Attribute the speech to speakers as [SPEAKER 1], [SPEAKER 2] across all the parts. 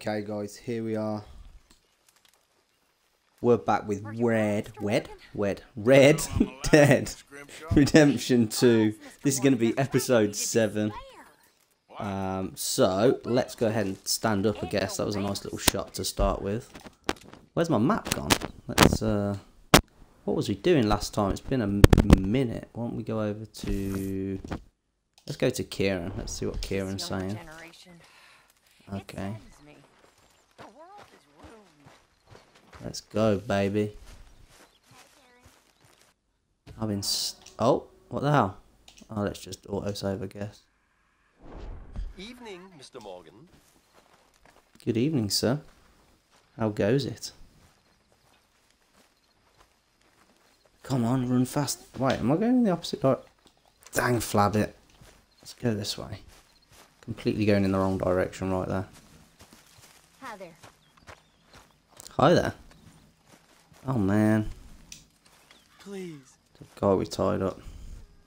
[SPEAKER 1] Okay, guys, here we are. We're back with Red, Wed, Wed, Red Dead Redemption 2. This is going to be episode 7. Um, so, let's go ahead and stand up, I guess. That was a nice little shot to start with. Where's my map gone? Let's, uh... What was we doing last time? It's been a minute. Why don't we go over to... Let's go to Kieran. Let's see what Kieran's saying. Okay. Let's go, baby. I've been. oh, what the hell? Oh, let's just auto save, I guess.
[SPEAKER 2] Evening, Mr. Morgan.
[SPEAKER 1] Good evening, sir. How goes it? Come on, run fast. Wait, am I going in the opposite direction? Dang, Flabbit. Let's go this way. Completely going in the wrong direction right there.
[SPEAKER 3] Hi there.
[SPEAKER 1] Hi there. Oh man.
[SPEAKER 2] Please.
[SPEAKER 1] The guy we tied up.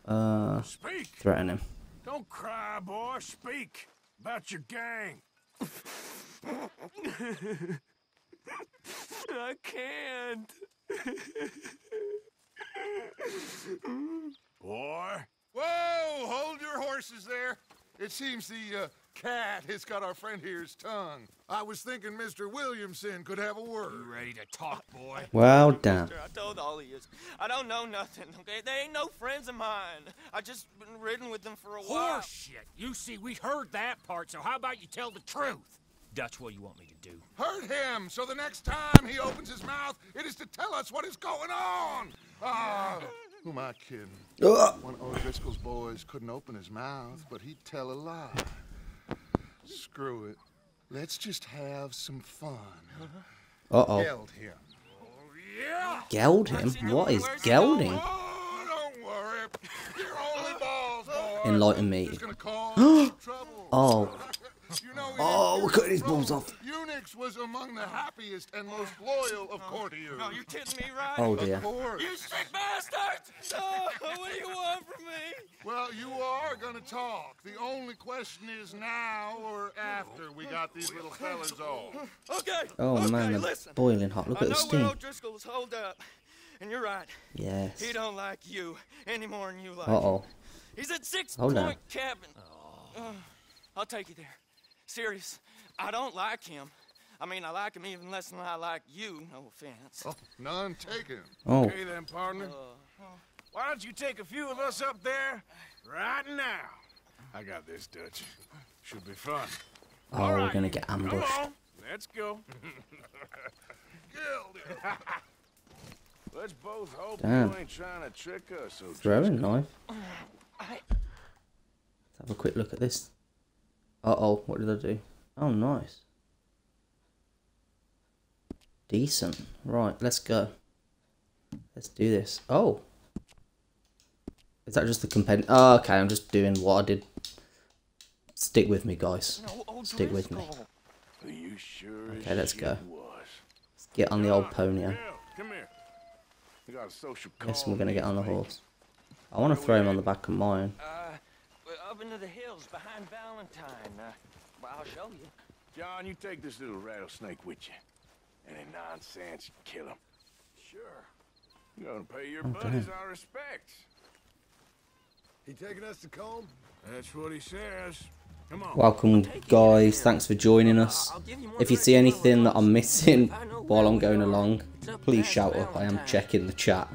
[SPEAKER 1] Uh
[SPEAKER 4] Speak.
[SPEAKER 1] threaten him.
[SPEAKER 4] Don't cry, boy. Speak about your gang.
[SPEAKER 2] I can't.
[SPEAKER 4] Boy. Whoa! Hold your horses there. It seems the uh, cat has got our friend here's tongue. I was thinking Mr. Williamson could have a word. You ready to talk, boy?
[SPEAKER 1] Well done.
[SPEAKER 2] I told all of you. I don't know nothing, okay? They ain't no friends of mine. I just been ridden with them for a while.
[SPEAKER 5] Horseshit. You see, we heard that part, so how about you tell the truth? That's what you want me to do.
[SPEAKER 4] Hurt him, so the next time he opens his mouth, it is to tell us what is going on. Ah, who am I kidding?
[SPEAKER 1] Ugh.
[SPEAKER 4] One of O'Driscoll's boys couldn't open his mouth, but he'd tell a lie. Screw it. Let's just have some fun.
[SPEAKER 1] Uh oh.
[SPEAKER 4] Geld him.
[SPEAKER 5] Yeah!
[SPEAKER 1] Geld him? What is gelding?
[SPEAKER 4] Oh, don't worry. You're only balls, boy.
[SPEAKER 1] Enlighten me.
[SPEAKER 4] It's gonna cause trouble.
[SPEAKER 1] Oh.
[SPEAKER 4] You know,
[SPEAKER 1] Oh, we're cutting his
[SPEAKER 4] trouble.
[SPEAKER 1] balls off.
[SPEAKER 4] Eunuchs was among the happiest and most loyal of courtiers.
[SPEAKER 2] No, you kidding me, right?
[SPEAKER 1] Oh
[SPEAKER 4] Of
[SPEAKER 1] dear.
[SPEAKER 4] course.
[SPEAKER 2] You sick bastards! Oh, what do you want from me?
[SPEAKER 4] Well, you are gonna talk. The only question is now or after we got these little fellas off.
[SPEAKER 2] Okay.
[SPEAKER 1] Oh
[SPEAKER 2] okay,
[SPEAKER 1] man, they're
[SPEAKER 2] listen.
[SPEAKER 1] boiling hot. Look
[SPEAKER 2] I
[SPEAKER 1] at the
[SPEAKER 2] know where
[SPEAKER 1] steam.
[SPEAKER 2] O'Driscoll's hold up. And you're right.
[SPEAKER 1] Yes.
[SPEAKER 2] He don't like you any more than you like
[SPEAKER 1] Uh oh.
[SPEAKER 2] He's at Six
[SPEAKER 1] Hold
[SPEAKER 2] Point
[SPEAKER 1] on.
[SPEAKER 2] Cabin. Uh, I'll take you there. Serious. I don't like him. I mean, I like him even less than I like you. No offense.
[SPEAKER 4] Oh, none taken.
[SPEAKER 1] Oh.
[SPEAKER 4] Okay then, partner. Uh, Why don't you take a few of us up there right now? I got this, Dutch. Should be fun.
[SPEAKER 1] Oh, we're gonna get ambushed.
[SPEAKER 4] Come
[SPEAKER 1] ambushed.
[SPEAKER 4] on, let's go. Let's both hope
[SPEAKER 1] Damn.
[SPEAKER 4] you ain't trying to trick us, O'Driscoll.
[SPEAKER 1] Throwing knife. Let's have a quick look at this. Uh oh, what did I do? Oh, nice. Decent. Right, let's go. Let's do this. Oh. Is that just the compend? Oh, okay, I'm just doing what I did. Stick with me, guys. Stick with me.
[SPEAKER 2] O'Driscoll.
[SPEAKER 4] Are you sure as
[SPEAKER 1] Okay, let's go. Let's get on the old pony.
[SPEAKER 4] Gil, come. We got a social
[SPEAKER 1] Guess
[SPEAKER 4] call
[SPEAKER 1] we're gonna get on the horse. I want to throw him on the back of mine.
[SPEAKER 2] We're up into the hills behind Valentine. Uh, well, I'll show you.
[SPEAKER 4] John, you take this little rattlesnake with you. Any nonsense, kill him. Sure. You're gonna pay your
[SPEAKER 1] Oh,
[SPEAKER 4] buddies our respects.
[SPEAKER 6] He taking us to Colm?
[SPEAKER 4] That's what he says.
[SPEAKER 1] Welcome, guys. Thanks for joining us.
[SPEAKER 2] I'll give you more
[SPEAKER 1] If you see anything that I'm missing while I'm going along, please shout up. I am checking the chat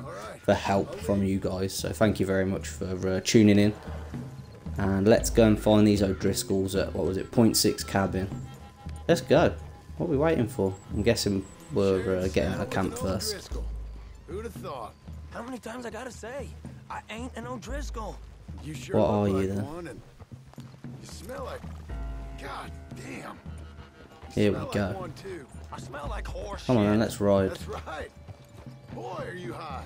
[SPEAKER 1] for help from you guys. So thank you very much for uh, tuning in. And let's go and find these O'Driscolls at, what was it, point six cabin. Let's go. What are we waiting for? I'm guessing we're uh, getting out of camp first.
[SPEAKER 6] Who'd have thought?
[SPEAKER 2] How many times I gotta say? I ain't an O'Driscoll.
[SPEAKER 6] You sure
[SPEAKER 1] What are you then?
[SPEAKER 6] you smell like God damn.
[SPEAKER 1] Here we go.
[SPEAKER 2] I smell like horse
[SPEAKER 1] Come on, then, let's ride.
[SPEAKER 6] That's right. Boy, are you high.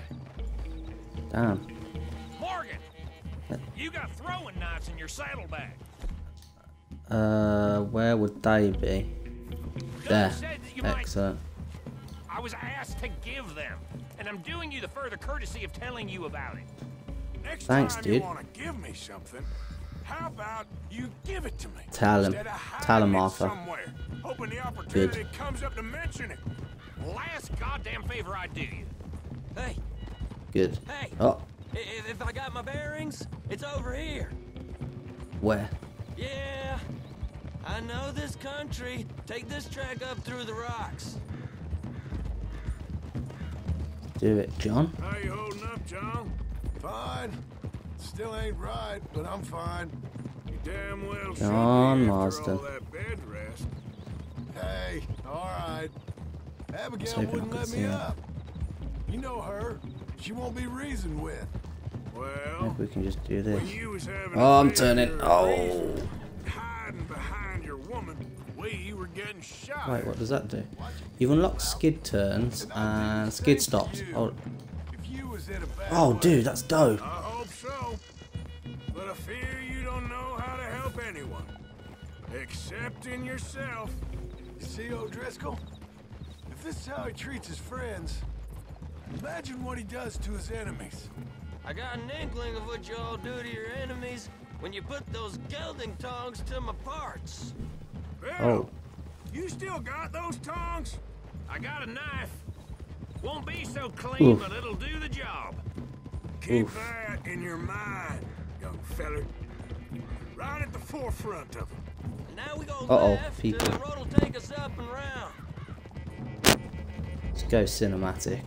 [SPEAKER 1] Damn.
[SPEAKER 5] Morgan! You got throwing knives in your saddlebag.
[SPEAKER 1] Uh, where would they be? There. Excellent.
[SPEAKER 5] I was asked to give them, and I'm doing you the further courtesy of telling you about it.
[SPEAKER 4] Next
[SPEAKER 1] Thanks,
[SPEAKER 4] time
[SPEAKER 1] dude.
[SPEAKER 4] you want to give me something,
[SPEAKER 7] How about you give it to me?
[SPEAKER 1] Tell him.
[SPEAKER 7] instead of hiding
[SPEAKER 1] Tell him, Martha.
[SPEAKER 7] Somewhere, hoping the opportunity comes up to mention it.
[SPEAKER 5] Last goddamn favor I do you.
[SPEAKER 2] Hey,
[SPEAKER 1] Good.
[SPEAKER 2] hey.
[SPEAKER 1] Oh,
[SPEAKER 2] If, if I got my bearings, it's over here.
[SPEAKER 1] where?
[SPEAKER 2] Yeah, I know this country. Take this track up through the rocks.
[SPEAKER 1] Do it, John.
[SPEAKER 7] How you holding up, John?
[SPEAKER 6] Fine. Still ain't right, but I'm fine.
[SPEAKER 7] You damn well should
[SPEAKER 1] John
[SPEAKER 7] be after Marston. bed rest.
[SPEAKER 6] Hey, all right. Abigail
[SPEAKER 1] hoping I
[SPEAKER 6] wouldn't let me
[SPEAKER 1] him.
[SPEAKER 6] up. You know her. She won't be reasoned with.
[SPEAKER 7] Well,
[SPEAKER 1] Maybe we can just do this.
[SPEAKER 7] when you was having
[SPEAKER 1] Oh, I'm turning. Oh.
[SPEAKER 7] hiding behind your woman, we were getting shot.
[SPEAKER 1] Wait, what does that do? You've unlocked skid turns and skid stops. Oh,
[SPEAKER 6] If you was in a bad
[SPEAKER 1] oh dude, that's dope.
[SPEAKER 7] I hope so. But I fear you don't know how to help anyone. Except in yourself.
[SPEAKER 6] You see O'Driscoll? If this is how he treats his friends, imagine what he does to his enemies.
[SPEAKER 2] I got an inkling of what you all do to your enemies when you put those gelding tongs to my parts.
[SPEAKER 7] Well,
[SPEAKER 1] Oh,
[SPEAKER 7] you still got those tongs?
[SPEAKER 5] I got a knife. Won't be so clean,
[SPEAKER 1] Oof.
[SPEAKER 5] but it'll do the job.
[SPEAKER 7] Keep
[SPEAKER 1] Oof.
[SPEAKER 7] that in your mind, young feller. Right at the forefront of it.
[SPEAKER 2] Now we go
[SPEAKER 1] Uh-oh,
[SPEAKER 2] left,
[SPEAKER 1] people.
[SPEAKER 2] the road will take us up and round.
[SPEAKER 1] let's go cinematic.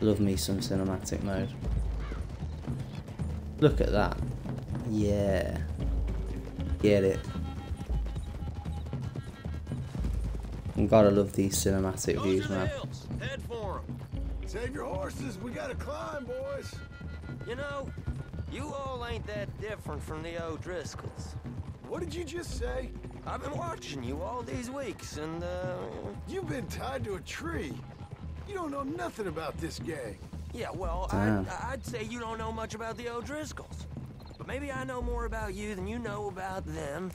[SPEAKER 1] Love me some cinematic mode. Look at that. Yeah. Get it. You gotta love these cinematic
[SPEAKER 2] Those
[SPEAKER 1] views, man.
[SPEAKER 2] hills. Head for 'em.
[SPEAKER 6] Save your horses. We gotta climb, boys.
[SPEAKER 2] You know, you all ain't that different from the O'Driscolls.
[SPEAKER 6] What did you just say?
[SPEAKER 2] I've been watching you all these weeks, and, uh,
[SPEAKER 6] You've been tied to a tree. You don't know nothing about this gang.
[SPEAKER 2] Yeah, well, I'd, I'd say you don't know much about the O'Driscolls. But maybe I know more about you than you know about them.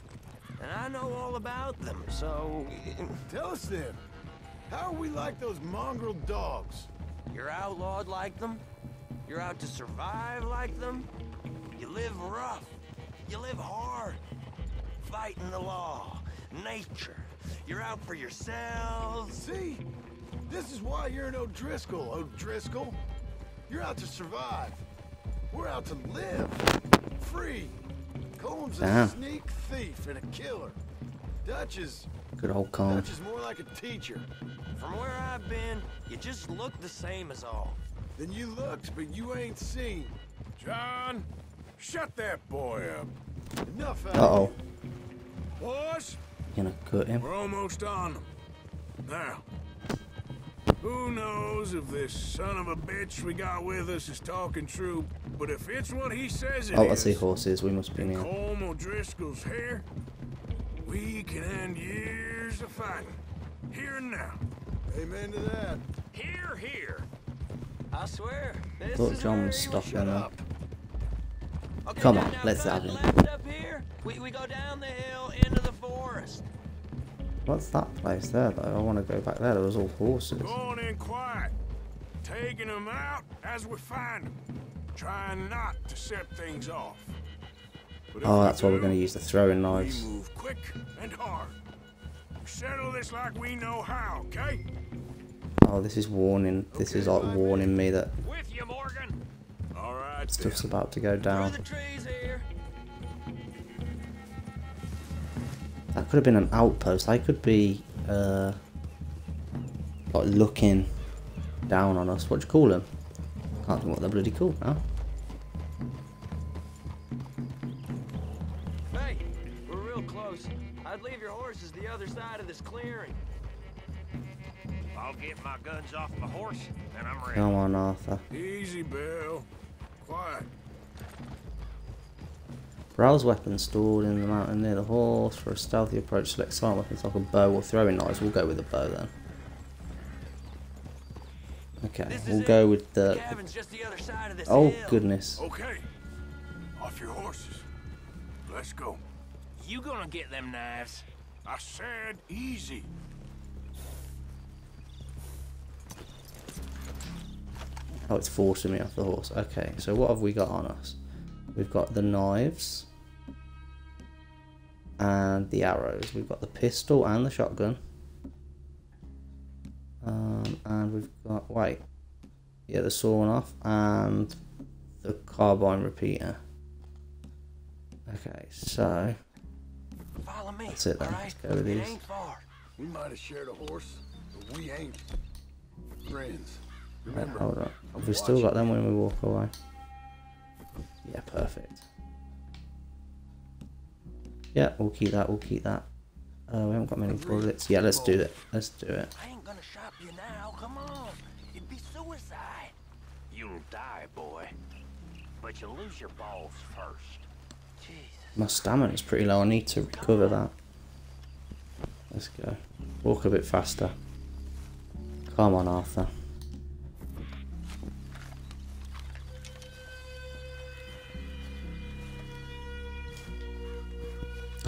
[SPEAKER 2] And I know all about them, so
[SPEAKER 6] Tell us then. How are we like those mongrel dogs?
[SPEAKER 2] you're outlawed like them? You're out to survive like them? You live rough. You live hard. Fighting the law, nature. You're out for yourselves.
[SPEAKER 6] See? This is why you're an O'Driscoll, O'Driscoll. You're out to survive. We're out to live. Free. Colm's a
[SPEAKER 1] Damn.
[SPEAKER 6] sneak thief and a killer. Dutch is...
[SPEAKER 1] Good old Colm.
[SPEAKER 6] Dutch is more like a teacher.
[SPEAKER 2] From where I've been, you just look the same as all.
[SPEAKER 6] Then you looked, but you ain't seen.
[SPEAKER 7] John, shut that boy up.
[SPEAKER 6] Enough out
[SPEAKER 1] Uh oh.
[SPEAKER 7] Boys,
[SPEAKER 1] gonna cut him?
[SPEAKER 7] we're almost on them. Now, who knows if this son of a bitch we got with us is talking true, but if it's what he says it
[SPEAKER 1] Oh, I see horses. We must be near.
[SPEAKER 7] Colm O'Driscoll's here, we can end years of fighting. Here and now.
[SPEAKER 6] Amen to that.
[SPEAKER 5] Here, here.
[SPEAKER 2] I swear, this
[SPEAKER 1] Thought John
[SPEAKER 2] where
[SPEAKER 1] was
[SPEAKER 2] he was-
[SPEAKER 1] stopping
[SPEAKER 6] up.
[SPEAKER 2] Okay,
[SPEAKER 1] Come on,
[SPEAKER 2] now
[SPEAKER 1] let's have him.
[SPEAKER 2] up here. We, we go down the hill into the forest.
[SPEAKER 1] What's that place there, though? I want to go back there. There was all horses.
[SPEAKER 7] Going in quiet. Taking them out as we find them. Trying not to set things off. But if
[SPEAKER 1] Oh,
[SPEAKER 7] we
[SPEAKER 1] that's why we're going to use the throwing
[SPEAKER 7] We
[SPEAKER 1] knives.
[SPEAKER 7] move quick and hard. We settle this like we know how, okay?
[SPEAKER 1] Oh, this is warning. This is like warning me that
[SPEAKER 5] With you, Morgan.
[SPEAKER 7] All right,
[SPEAKER 1] stuff's
[SPEAKER 7] then.
[SPEAKER 1] about to go down.
[SPEAKER 2] Through the trees here.
[SPEAKER 1] That could have been an outpost. I could be, uh, like looking down on us. What do you call them? Can't think what they're bloody called now.
[SPEAKER 2] Hey, we're real close. I'd leave your horses the other side of this clearing.
[SPEAKER 5] I'll get my guns off my horse, and I'm ready.
[SPEAKER 1] Come on, Arthur.
[SPEAKER 7] Easy, Bill. Quiet.
[SPEAKER 1] Browse weapons stored in the mountain near the horse. For a stealthy approach, select silent weapons like a bow or throwing knives. We'll go with the bow then. Okay,
[SPEAKER 2] This
[SPEAKER 1] we'll
[SPEAKER 2] it.
[SPEAKER 1] go with
[SPEAKER 2] The
[SPEAKER 1] the.
[SPEAKER 2] just the other side of this
[SPEAKER 1] Oh
[SPEAKER 2] hill.
[SPEAKER 1] goodness!
[SPEAKER 7] Okay. Off your horses. Let's go.
[SPEAKER 5] You gonna get them knives?
[SPEAKER 7] I said easy.
[SPEAKER 1] Oh, it's forcing me off the horse. Okay, so what have we got on us? We've got the knives. And the arrows. We've got the pistol and the shotgun. Um, and we've got, wait, yeah, the sawn off and the carbine repeater. Okay, so
[SPEAKER 2] Follow me.
[SPEAKER 1] That's it then.
[SPEAKER 2] all right?
[SPEAKER 1] Let's go with these.
[SPEAKER 2] ain't.
[SPEAKER 7] We might have shared a horse, but we ain't friends.
[SPEAKER 1] wait,
[SPEAKER 7] Remember,
[SPEAKER 1] hold on.
[SPEAKER 7] I'm
[SPEAKER 1] Have we still got them when we walk away? Yeah, perfect. Yeah, we'll keep that. We'll keep that. Uh, we haven't got many bullets. Yeah, let's do it. Let's do it.
[SPEAKER 2] I ain't gonna shop you now. Come on. It'd be suicide. You'll die, boy. But you'll lose your balls first. Jesus.
[SPEAKER 1] My stamina's pretty low. I need to recover that. Let's go. Walk a bit faster. Come on, Arthur.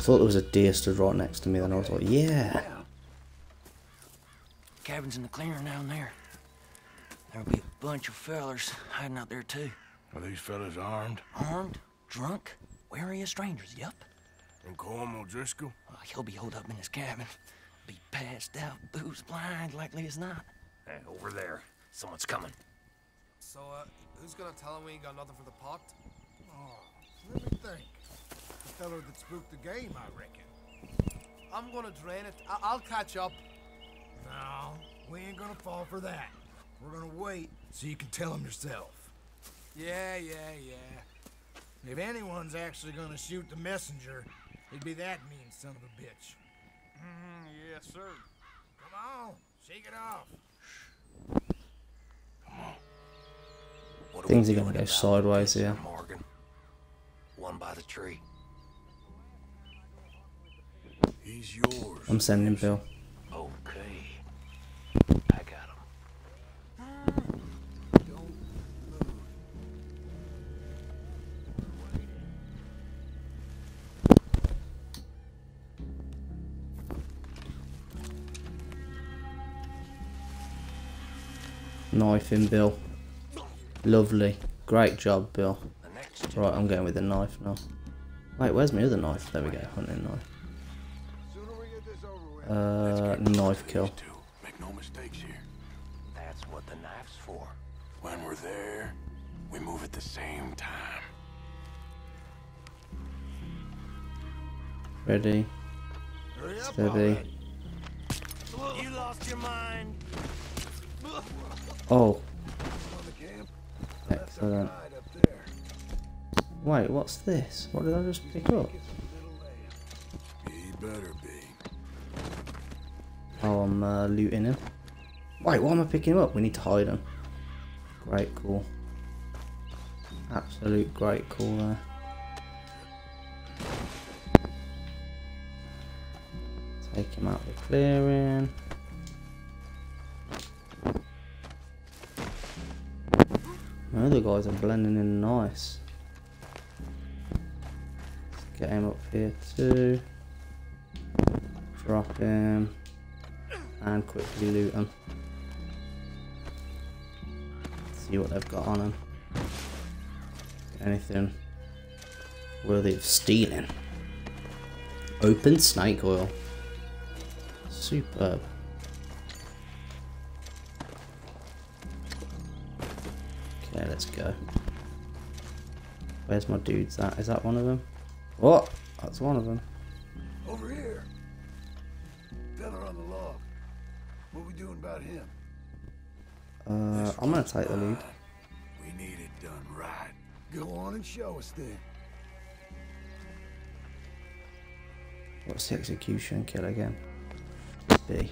[SPEAKER 1] Thought there was a deer stood right next to me. Then I was like, yeah.
[SPEAKER 2] Cabin's in the clearing down there. There'll be a bunch of fellers hiding out there too.
[SPEAKER 7] Are these fellas armed?
[SPEAKER 2] Armed, drunk, wary of strangers. yep.
[SPEAKER 7] And Colm O'Driscoll?
[SPEAKER 2] Uh, he'll be holed up in his cabin. Be passed out, booze blind, likely as not. Hey, over there. Someone's coming.
[SPEAKER 8] So, uh, who's gonna tell him we ain't got nothing for the pot?
[SPEAKER 6] Oh, let me think. The fellow that spooked the game, I reckon.
[SPEAKER 8] I'm gonna drain it. I- I'll catch up.
[SPEAKER 6] No, we ain't gonna fall for that. We're gonna wait so you can tell him yourself.
[SPEAKER 8] Yeah, yeah, yeah.
[SPEAKER 6] If anyone's actually gonna shoot the messenger, it'd be that mean son of a bitch.
[SPEAKER 8] Mm-hmm, yes, sir.
[SPEAKER 6] Come on, shake it off.
[SPEAKER 1] Things are gonna go sideways here.
[SPEAKER 2] Morgan. One by the tree.
[SPEAKER 7] He's yours.
[SPEAKER 1] I'm sending him, Bill.
[SPEAKER 2] Okay. I got him.
[SPEAKER 1] Knife in, Bill. Lovely. Great job, Bill. Right, I'm going with the knife now. Wait, where's my other knife? There we go, hunting knife. Uh, knife kill.
[SPEAKER 7] Make no mistakes here.
[SPEAKER 2] That's what the knife's for.
[SPEAKER 7] When we're there, we move at the same time.
[SPEAKER 1] Ready,
[SPEAKER 6] Hurry
[SPEAKER 1] steady.
[SPEAKER 2] You lost your mind.
[SPEAKER 1] Oh,
[SPEAKER 7] On the camp,
[SPEAKER 1] excellent.
[SPEAKER 7] right up there.
[SPEAKER 1] Wait, what's this? What did I just pick up?
[SPEAKER 7] He better be.
[SPEAKER 1] Oh, I'm uh, looting him. Wait, why am I picking him up? We need to hide him. Great call. Absolute great call there. Take him out the clearing. The other guys are blending in nice. Let's get him up here too. Drop him. And quickly loot them. See what they've got on them. Anything worthy of stealing. Open snake oil. Superb. Okay, let's go. Where's my dudes at? Is that one of them? What? That's one of them.
[SPEAKER 7] Over here. Fella on the log. What we doing about him?
[SPEAKER 1] Uh, I'm gonna take the lead.
[SPEAKER 7] We need it done right. Go on and show us then.
[SPEAKER 1] What's the execution kill again? B.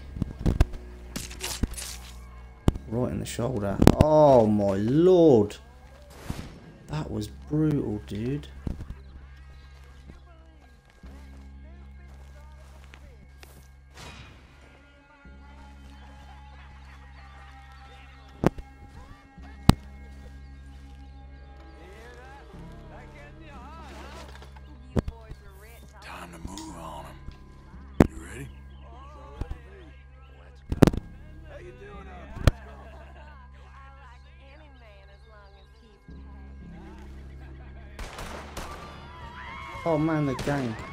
[SPEAKER 1] Right in the shoulder. Oh my lord. That was brutal, dude. Man, the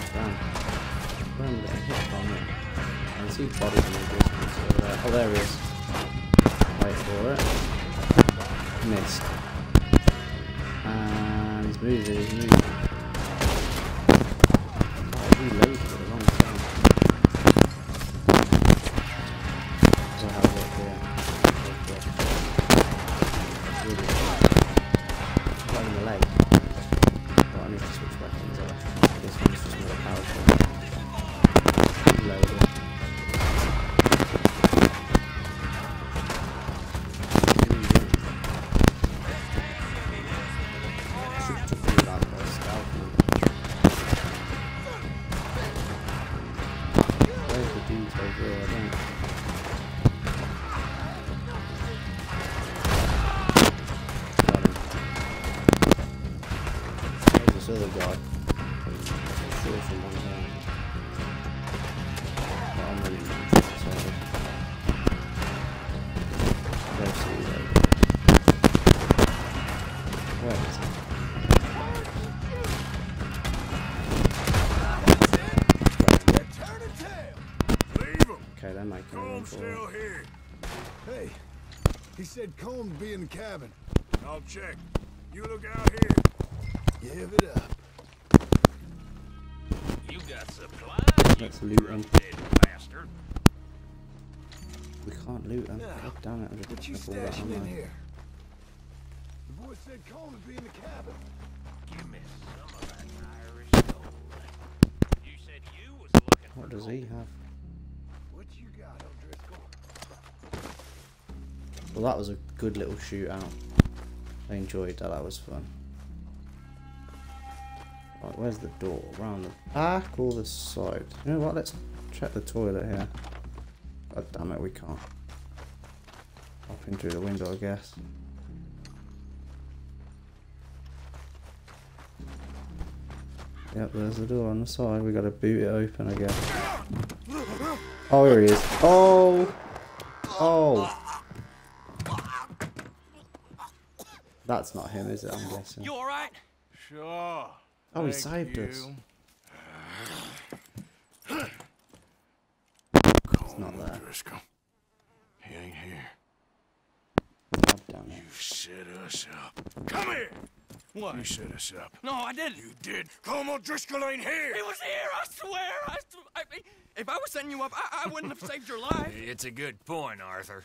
[SPEAKER 1] God damn. Where am I getting hit it? I can see bodies in the distance. over there. Oh, there he is. Wait for it. Missed. And he's moving, he's moving. Here? I don't Got him. There's this other guy. Colm's
[SPEAKER 7] still here.
[SPEAKER 6] Hey, he said Colm's be in the cabin.
[SPEAKER 7] I'll check. You look out here.
[SPEAKER 6] Give it up.
[SPEAKER 2] You got supplies,
[SPEAKER 1] Let's loot him.
[SPEAKER 2] dead bastard.
[SPEAKER 1] We can't loot them.
[SPEAKER 6] Yeah.
[SPEAKER 1] God damn it,
[SPEAKER 6] What you
[SPEAKER 1] just gonna pull that
[SPEAKER 6] stashing in here? The boy said Colm's be in the cabin.
[SPEAKER 2] Give me some of that Irish gold. You said you was looking
[SPEAKER 1] What does he have? Well, that was a good little shootout. I enjoyed that. That was fun. Right, where's the door? Around the back or the side? You know what? Let's check the toilet here. God damn it, we can't. Hop in through the window, I guess. Yep, there's the door on the side. We gotta boot it open, I guess. Oh, here he is. Oh! Oh! That's not him, is it? I'm guessing.
[SPEAKER 2] You alright?
[SPEAKER 7] Sure.
[SPEAKER 1] Oh, he
[SPEAKER 7] Thank
[SPEAKER 1] saved us.
[SPEAKER 7] you.
[SPEAKER 1] It's not there.
[SPEAKER 7] Driscoll. He ain't here.
[SPEAKER 1] God damn it.
[SPEAKER 7] You set us up. Come here.
[SPEAKER 2] What?
[SPEAKER 7] You set us up.
[SPEAKER 2] No, I didn't.
[SPEAKER 7] You did. Colm O'Driscoll ain't here.
[SPEAKER 2] He was here, I swear. I, s- I mean, if I was setting you up, I, I wouldn't have saved your life.
[SPEAKER 9] It's a good point, Arthur.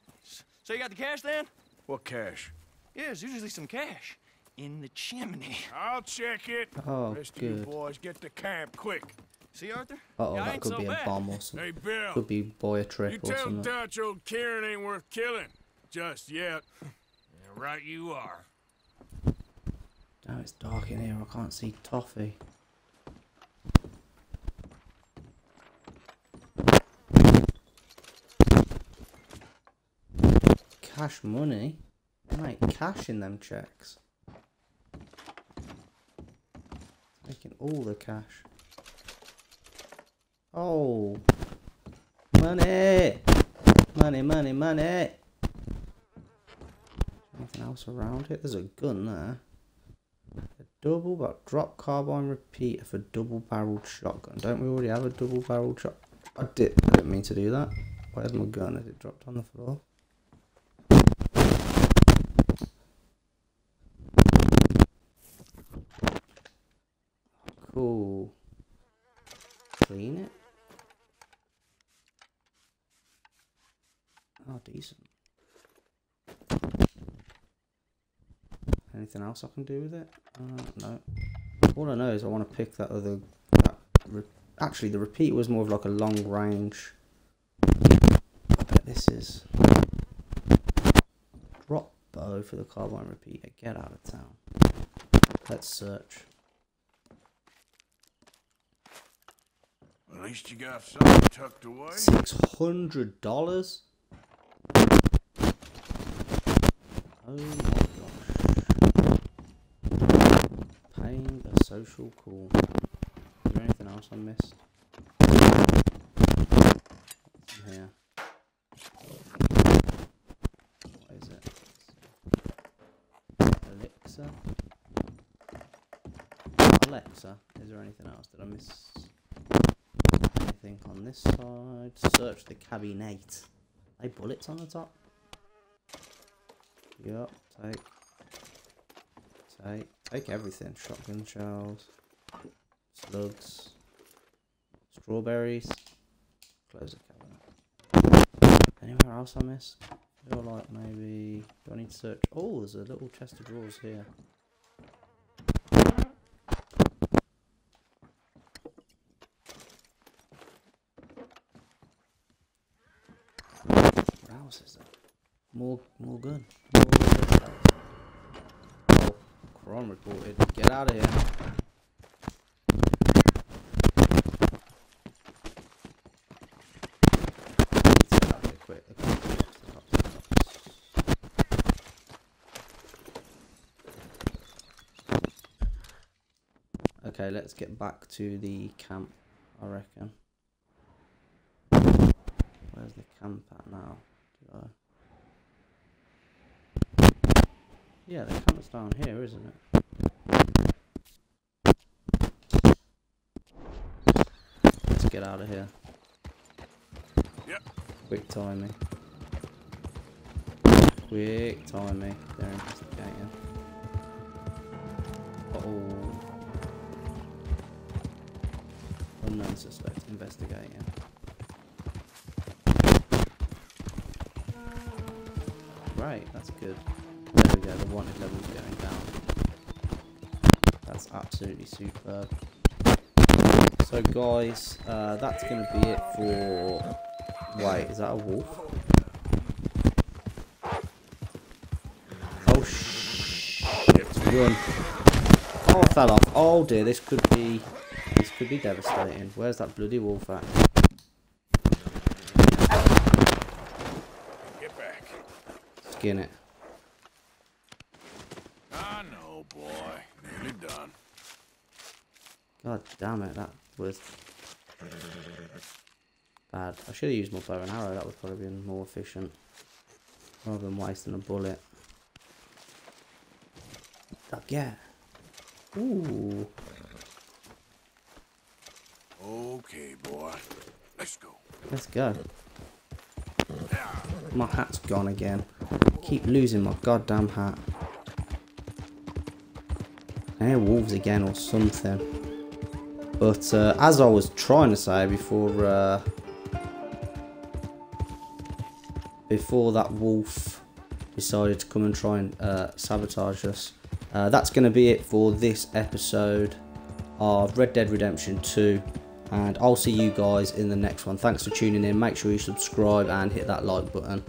[SPEAKER 2] So you got the cash then?
[SPEAKER 7] What cash?
[SPEAKER 2] Yeah, there's usually some cash in the chimney.
[SPEAKER 7] I'll check it.
[SPEAKER 1] Oh,
[SPEAKER 7] Rest of you boys, get to camp quick.
[SPEAKER 2] See, Arthur?
[SPEAKER 1] Uh oh,
[SPEAKER 2] Yeah,
[SPEAKER 1] that could
[SPEAKER 2] so
[SPEAKER 1] be a bomb or something.
[SPEAKER 7] Hey, Bill.
[SPEAKER 1] Could be boy a
[SPEAKER 7] You
[SPEAKER 1] trick or
[SPEAKER 7] tell
[SPEAKER 1] something.
[SPEAKER 7] Dutch old Kieran ain't worth killing. Just yet.
[SPEAKER 9] Yeah, right you are.
[SPEAKER 1] Damn, it's dark in here. I can't see Toffee. cash money. I might cash in them checks. Making all the cash. Oh. Money! Money, money, money! Anything else around it? There's a gun there. A double but drop carbine repeater for double barreled shotgun. Don't we already have a double barreled shot? I did. I didn't mean to do that. Where's my gun? Has it dropped on the floor? Anything else I can do with it? Uh, no. All I know is I want to pick that other. That re- Actually, the repeat was more of like a long range. I bet this is. Drop bow for the carbine repeater. Get out of town. Let's search.
[SPEAKER 7] At least you got something tucked away.
[SPEAKER 1] Six hundred dollars. Oh my gosh. Paying a social call. Is there anything else I missed? Here? What is it? Alexa. Alexa, is there anything else? Did I miss anything on this side? Search the cabinet. Are bullets on the top? Yep, take. Take. Take everything. Shotgun shells. Slugs. Strawberries. Close the cabinet. Anywhere else I miss? I feel like maybe... Do I need to search? Oh, there's a little chest of drawers here. What else is there? More, more. More gun. Oh, crime reported. Get out of here. Let's get out of here quick. The the cops, the cops. Okay, let's get back to the camp, I reckon. Where's the camp at now? I... Yeah, the camp's down here, isn't it? Get out of here.
[SPEAKER 7] Yep.
[SPEAKER 1] Quick timing. Quick timing. They're investigating. Oh. Unknown suspect investigating. Right, that's good. There we go, the wanted level's going down. That's absolutely superb. So guys, uh, that's going to be it for... Wait, is that a wolf? Oh sh... Run. Oh, I fell off. Oh dear, this could be... This could be devastating. Where's that bloody wolf at?
[SPEAKER 7] Get back.
[SPEAKER 1] Skin it.
[SPEAKER 7] I know, boy. Nearly done.
[SPEAKER 1] God damn was bad. I should have used my bow and arrow, that would probably been more efficient. Rather than wasting a bullet. Oh, yeah. Ooh.
[SPEAKER 7] Okay, boy. Let's go.
[SPEAKER 1] Let's go. My hat's gone again. Keep losing my goddamn hat. I hear wolves again or something. But uh, as I was trying to say before, uh, before that wolf decided to come and try and uh, sabotage us, uh, that's going to be it for this episode of Red Dead Redemption 2 and I'll see you guys in the next one. Thanks for tuning in. Make sure you subscribe and hit that like button.